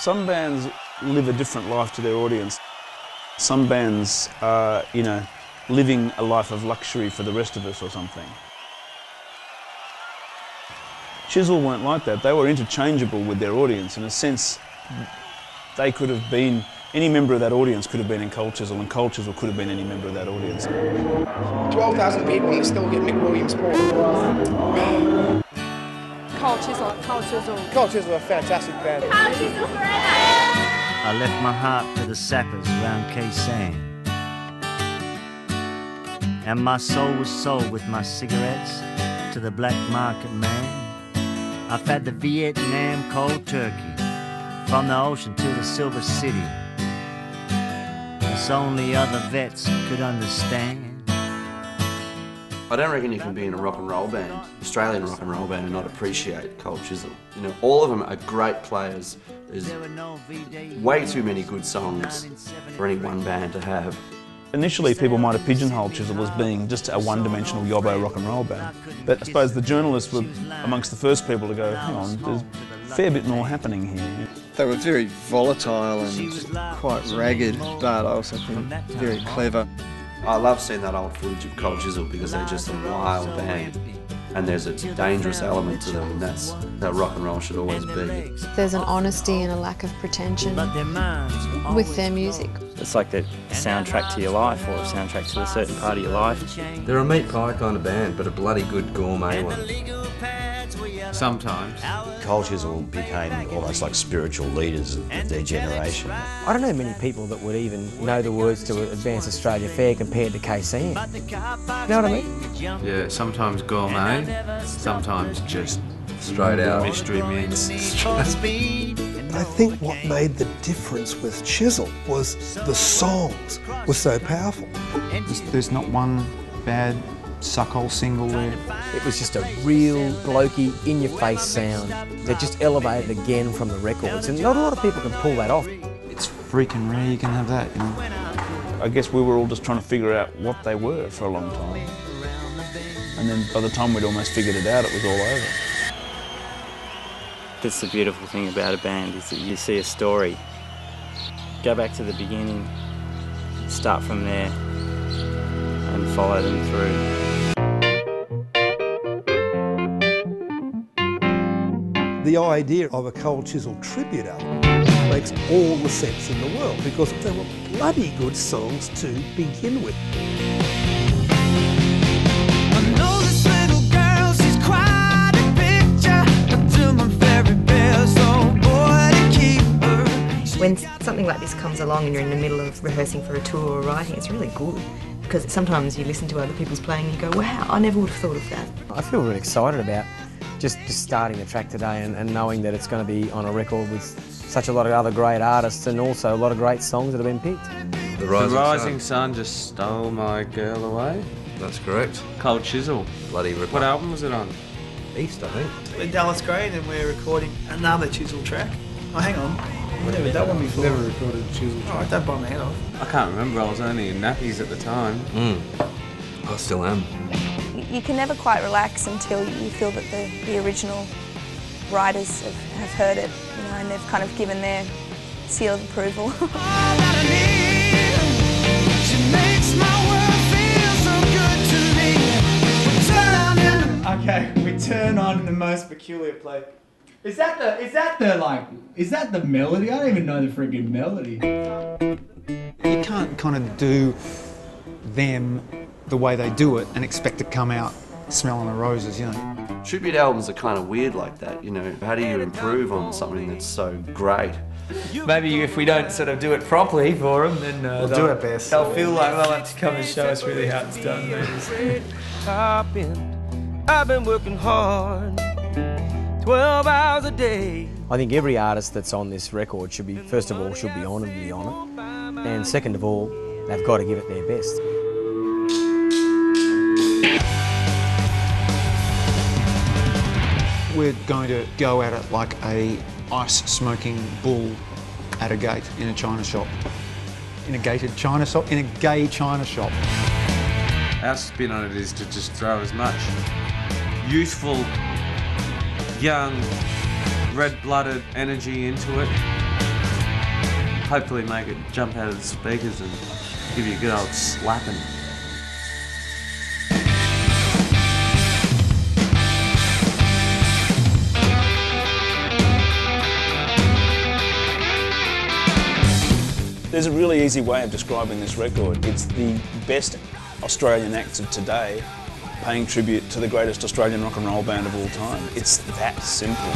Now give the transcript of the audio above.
Some bands live a different life to their audience. Some bands are, you know, living a life of luxury for the rest of us or something. Chisel weren't like that. They were interchangeable with their audience. In a sense, they could have been, any member of that audience could have been in Cold Chisel, and Cold Chisel could have been any member of that audience. 12,000 people and they still get Mick Williams Cold Chisel, Cold Chisel. Cold Chisel are a fantastic band. Cold Chisel forever! I left my heart to the sappers round Khe Sanh my soul was sold with my cigarettes to the black market man. I've had the Vietnam cold turkey from the ocean to the silver city. As only other vets could understand. I don't reckon you can be in a rock and roll band, Australian rock and roll band, and not appreciate Cold Chisel. You know, all of them are great players. There's way too many good songs for any one band to have. Initially, people might have pigeonholed Chisel as being just a one-dimensional yobbo rock and roll band. But I suppose the journalists were amongst the first people to go, hang on, there's a fair bit more happening here. They were very volatile and quite ragged, but I also think very clever. I love seeing that old footage of Cold Chisel because they're just a wild band. And there's a dangerous element to them, and that's how rock and roll should always be. There's an honesty and a lack of pretension with their music. It's like the soundtrack to your life or a soundtrack to a certain part of your life. They're a meat pie kind of band, but a bloody good gourmet one. Sometimes. Cold Chisel became almost like spiritual leaders of their generation. I don't know many people that would even know the words to Advance Australia Fair compared to Khe Sanh. You know what I mean? Yeah, sometimes gourmet, sometimes just straight out mystery mix. I think what made the difference with Chisel was the songs were so powerful. There's, there's not one bad suckhole single there. It was just a real blokey, in-your-face sound that just elevated again from the records, and not a lot of people can pull that off. It's freaking rare you can have that, you know. I guess we were all just trying to figure out what they were for a long time. And then by the time we'd almost figured it out, it was all over. That's the beautiful thing about a band is that you see a story, go back to the beginning, start from there, and follow them through. The idea of a Cold Chisel tribute album makes all the sense in the world because they were bloody good songs to begin with. when something like this comes along and you're in the middle of rehearsing for a tour or writing, it's really good because sometimes you listen to other people's playing and you go, wow, I never would have thought of that. I feel really excited about just, just starting the track today and, and knowing that it's going to be on a record with such a lot of other great artists and also a lot of great songs that have been picked. The Rising, the rising sun. sun. just stole my girl away. That's correct. Cold Chisel. Bloody rip What album was it on? East, I think. We're Dallas Crane and we're recording another Chisel track. Oh, hang on. I've never that one before. Never recorded a Chisel track. Oh, don't bite my head off. I can't remember. I was only in nappies at the time. Mm. I still am. You can never quite relax until you feel that the, the original writers have, have heard it, you know, and they've kind of given their seal of approval. Okay, we turn on the most peculiar play. Is that the is that the like is that the melody? I don't even know the freaking melody. You can't kind of do them the way they do it and expect to come out smelling the roses, you know. Tribute albums are kind of weird like that, you know. How do you improve on something that's so great? Maybe if we don't sort of do it properly for them, then uh, we'll do our best. They'll feel like they'll have to come and show us really how it's done. I've been, I've been working hard. 12 hours a day. I think every artist that's on this record should be, first of all, should be honoured to be on it. And second of all, they've got to give it their best. We're going to go at it like a ice smoking bull at a gate in a china shop. In a gated china shop, in a gay china shop. Our spin on it is to just throw as much youthful young, red blooded energy into it hopefully make it jump out of the speakers and give you a good old slapping. There's a really easy way of describing this record. It's the best Australian acts of today paying tribute to the greatest Australian rock and roll band of all time. It's that simple.